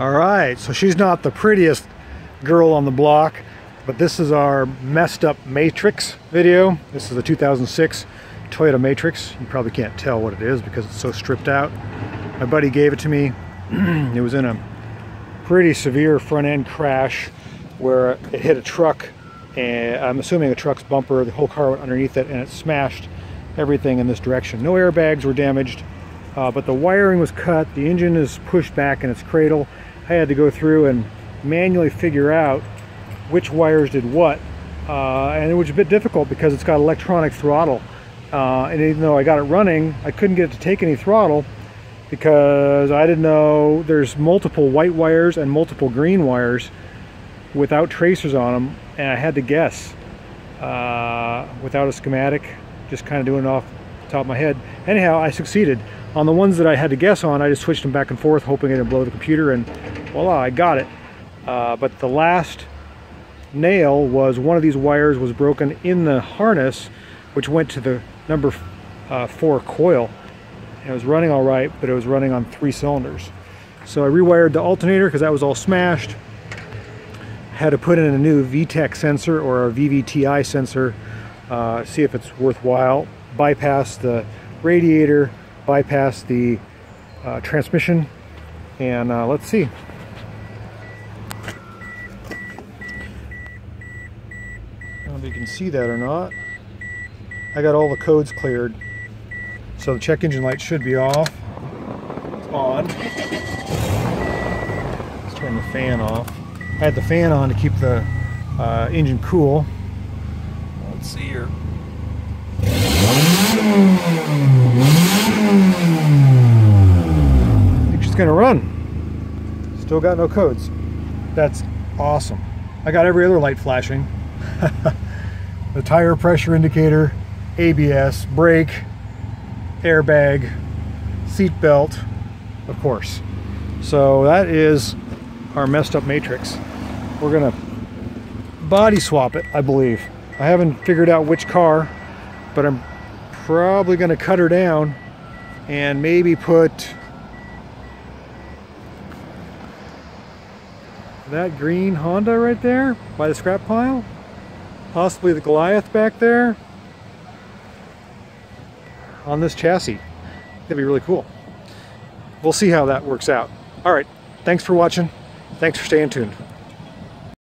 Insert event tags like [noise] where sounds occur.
All right, so she's not the prettiest girl on the block, but this is our messed up Matrix video. This is a 2006 Toyota Matrix. You probably can't tell what it is because it's so stripped out. My buddy gave it to me. [clears throat] it was in a pretty severe front end crash where it hit a truck and I'm assuming a truck's bumper, the whole car went underneath it and it smashed everything in this direction. No airbags were damaged, uh, but the wiring was cut, the engine is pushed back in its cradle, I had to go through and manually figure out which wires did what. Uh, and it was a bit difficult because it's got electronic throttle. Uh, and even though I got it running, I couldn't get it to take any throttle because I didn't know there's multiple white wires and multiple green wires without tracers on them. And I had to guess uh, without a schematic, just kind of doing it off the top of my head. Anyhow, I succeeded. On the ones that I had to guess on, I just switched them back and forth, hoping it'd blow the computer, and voila, I got it. Uh, but the last nail was one of these wires was broken in the harness, which went to the number uh, four coil. It was running all right, but it was running on three cylinders. So I rewired the alternator because that was all smashed. Had to put in a new VTEC sensor or a VVTI sensor, uh, see if it's worthwhile. Bypass the radiator, bypass the uh, transmission, and uh, let's see. I don't know if you can see that or not. I got all the codes cleared. So the check engine light should be off. It's on. Let's turn the fan off. I had the fan on to keep the uh, engine cool. Let's see here. I think she's gonna run. Still got no codes. That's awesome. I got every other light flashing. [laughs] the tire pressure indicator, ABS, brake, airbag, seat belt, of course. So that is our messed up matrix. We're gonna body swap it, I believe. I haven't figured out which car, but I'm probably gonna cut her down and maybe put that green Honda right there by the scrap pile. Possibly the Goliath back there on this chassis. That'd be really cool. We'll see how that works out. All right, thanks for watching. Thanks for staying tuned.